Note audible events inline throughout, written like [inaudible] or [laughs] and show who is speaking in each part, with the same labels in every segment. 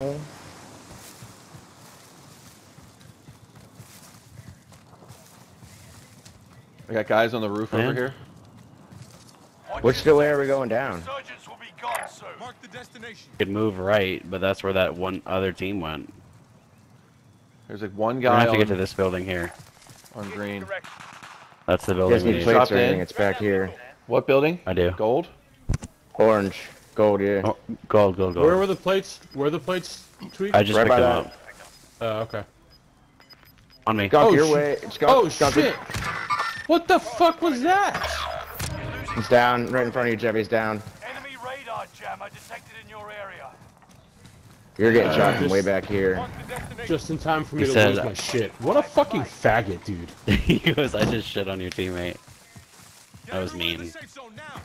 Speaker 1: I got guys on the roof over here.
Speaker 2: Which the way are we going down?
Speaker 3: Insurgents will be gone soon.
Speaker 4: Mark the destination.
Speaker 5: Could move right, but that's where that one other team went.
Speaker 1: There's like one guy.
Speaker 5: I have to
Speaker 1: on,
Speaker 5: get to this building here.
Speaker 1: on green.
Speaker 5: That's the
Speaker 2: You
Speaker 5: building
Speaker 2: guys
Speaker 5: we
Speaker 2: need
Speaker 5: need.
Speaker 2: plates or anything? It's back here.
Speaker 1: What building?
Speaker 5: I do.
Speaker 1: Gold?
Speaker 2: Orange. Gold, yeah.
Speaker 5: Oh, gold, gold,
Speaker 6: Where were the plates? Where are the plates tweaked?
Speaker 5: I just
Speaker 2: Right
Speaker 5: picked
Speaker 2: by
Speaker 5: them
Speaker 2: that.
Speaker 5: up.
Speaker 6: Oh, okay.
Speaker 5: On me.
Speaker 2: Skunk
Speaker 6: Oh,
Speaker 2: your
Speaker 6: shit.
Speaker 2: way. Skunk,
Speaker 6: Oh
Speaker 2: skunk,
Speaker 6: shit! What the fuck was that?
Speaker 2: He's down. Right in front of you, Jeffy's down.
Speaker 3: Enemy radar jammer detected in your area.
Speaker 2: You're getting
Speaker 6: Uh,
Speaker 2: shot from
Speaker 6: just-
Speaker 2: way back here.
Speaker 3: Mark the destination.
Speaker 6: Just in time for me
Speaker 5: He
Speaker 6: to
Speaker 5: said-
Speaker 6: lose my shit. What a fucking faggot, dude. [laughs]
Speaker 5: he goes, I just shit on your teammate. That was
Speaker 4: everyone to
Speaker 5: mean.
Speaker 4: safe zone now.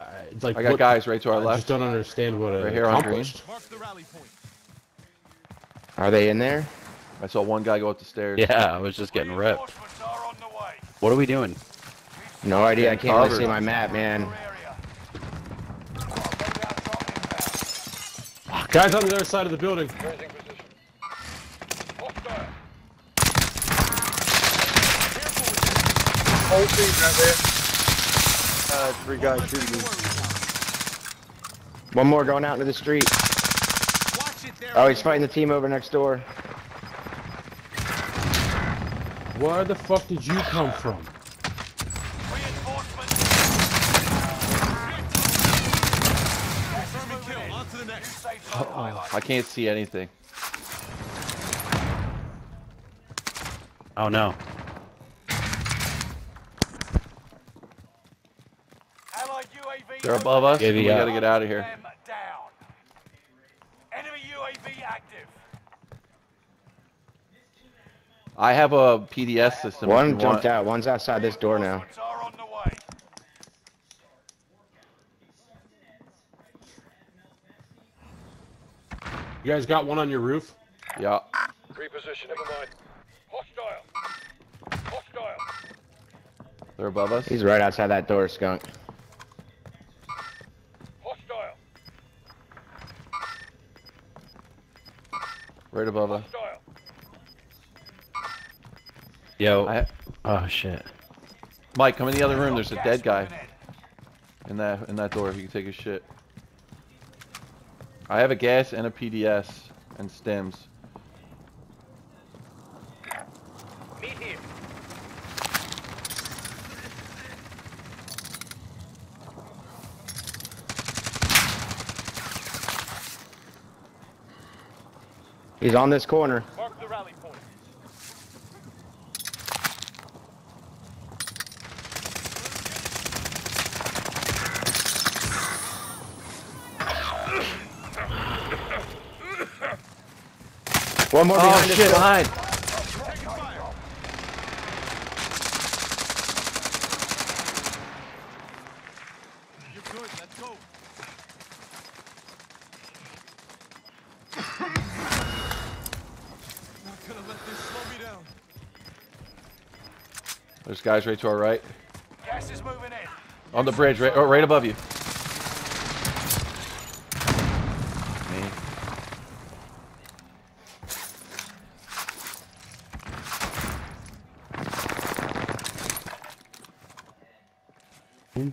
Speaker 6: Uh, it's like
Speaker 1: I got
Speaker 6: what-
Speaker 1: guys right to our
Speaker 6: I just don't understand what it
Speaker 1: Right here on
Speaker 6: accomplished.
Speaker 4: Mark the rally point.
Speaker 2: Are they in there?
Speaker 1: I saw one guy go up the stairs.
Speaker 5: Yeah, I was just getting ripped.
Speaker 3: Reinforcements are on the way.
Speaker 5: What are we doing?
Speaker 2: No idea. I can't really see my map, man.
Speaker 3: Your area. Loadout drop inbound.
Speaker 6: Guys on the other side of the building.
Speaker 7: Whole team right there. Uh, three guys shooting me.
Speaker 2: One more going out into the street.
Speaker 4: Watch it there.
Speaker 2: Oh, he's fighting the team over next door.
Speaker 6: Where the fuck did you come from?
Speaker 3: Reinforcements.
Speaker 4: Confirm and kill. On to the next.
Speaker 3: Safe zone highlight.
Speaker 1: I can't see anything.
Speaker 5: Oh no.
Speaker 1: They're above us.
Speaker 5: Giddy
Speaker 1: we
Speaker 5: up.
Speaker 1: gotta get out of here.
Speaker 3: Enemy UAV active.
Speaker 1: I have a PDS system.
Speaker 2: One jumped
Speaker 1: want.
Speaker 2: out. One's outside this door now.
Speaker 3: Reinforcements are on the way.
Speaker 6: You guys got one on your roof?
Speaker 1: Yeah.
Speaker 3: Reposition. Never mind. Hostile. Hostile.
Speaker 1: They're above us.
Speaker 2: He's right outside that door, Skunk.
Speaker 1: Right above us.
Speaker 5: Yo.
Speaker 1: I,
Speaker 5: Oh shit.
Speaker 1: Mike, come in the other room. There's a dead guy
Speaker 3: in.
Speaker 1: in that in that door. If you can take a shit. I have a gas and a PDS and stims.
Speaker 3: Meet here.
Speaker 2: He's on this corner.
Speaker 3: Mark the rally point.
Speaker 2: One more
Speaker 1: Oh
Speaker 2: behind us.
Speaker 1: shit! Behind.
Speaker 4: You're good. Let's go.
Speaker 1: There's guys right to our right.
Speaker 3: Gas is moving in.
Speaker 1: On the bridge, right, oh, right above you. Me.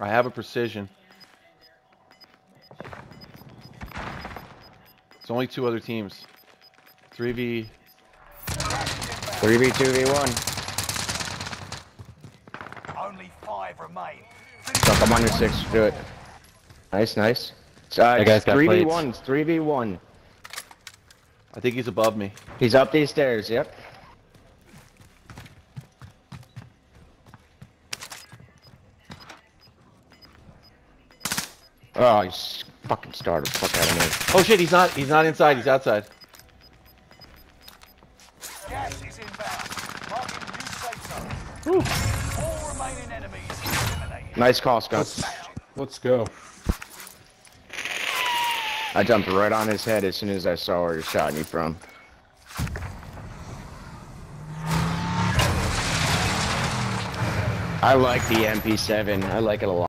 Speaker 1: I have a precision. It's only two other teams. 3v
Speaker 2: 3v2v1.
Speaker 3: Only five remain.
Speaker 2: Skunk, I'm on your six. Do it. Nice, nice. Uh,
Speaker 5: That guy's
Speaker 2: 3v1. 3v1.
Speaker 1: I think he's above me.
Speaker 2: He's up these stairs. Yep. Oh, he's fucking started. Fuck out of me.
Speaker 1: Oh shit, he's not he's not inside, he's outside.
Speaker 3: New safe zone. All remaining enemies eliminated.
Speaker 2: Nice call, Skunk.
Speaker 6: Let's go.
Speaker 2: I jumped right on his head as soon as I saw where he shot me from. I like the MP7. I like it a lot.